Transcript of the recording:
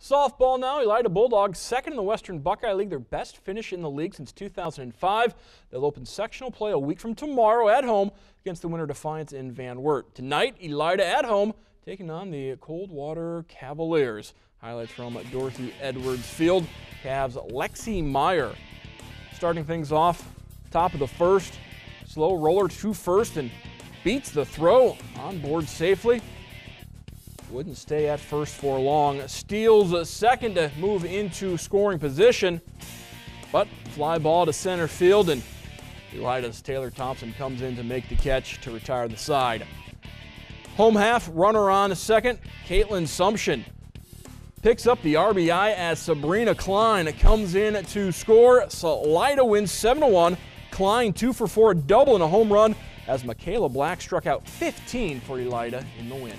Softball now, Elida Bulldogs second in the Western Buckeye League, their best finish in the league since 2005. They'll open sectional play a week from tomorrow at home against the Winter Defiance in Van Wert. Tonight, Elida at home taking on the Coldwater Cavaliers. Highlights from Dorothy Edwards Field. Cavs Lexi Meyer starting things off top of the first. Slow roller to first and beats the throw on board safely. Wouldn't stay at first for long. Steals a second to move into scoring position. But fly ball to center field and Elida's Taylor Thompson comes in to make the catch to retire the side. Home half, runner on second, Caitlin Sumption picks up the RBI as Sabrina Klein comes in to score. Salida wins 7-1. Klein 2 for 4, double and a home run as Michaela Black struck out 15 for Elida in the win.